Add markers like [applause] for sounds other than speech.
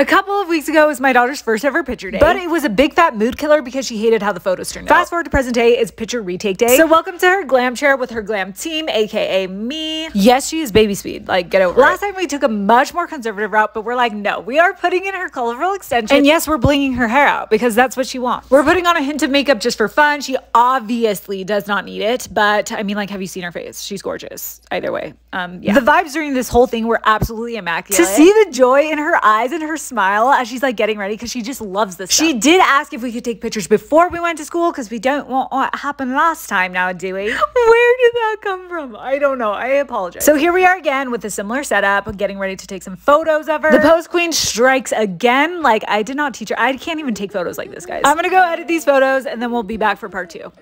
A couple of weeks ago was my daughter's first ever picture day, but it was a big fat mood killer because she hated how the photos turned out. Fast forward to present day is picture retake day. So welcome to her glam chair with her glam team, aka me. Yes, she is baby speed. Like get over Last it. time we took a much more conservative route, but we're like, no, we are putting in her colorful extension. And yes, we're blinging her hair out because that's what she wants. We're putting on a hint of makeup just for fun. She obviously does not need it, but I mean, like, have you seen her face? She's gorgeous. Either way. Um, yeah. The vibes during this whole thing were absolutely immaculate. To see the joy in her eyes and her smile as she's like getting ready because she just loves this. Stuff. She did ask if we could take pictures before we went to school because we don't want what happened last time now, do we? [laughs] Where did that come from? I don't know. I apologize. So here we are again with a similar setup, getting ready to take some photos of her. The pose queen strikes again. Like I did not teach her. I can't even take photos like this, guys. I'm gonna go edit these photos and then we'll be back for part two.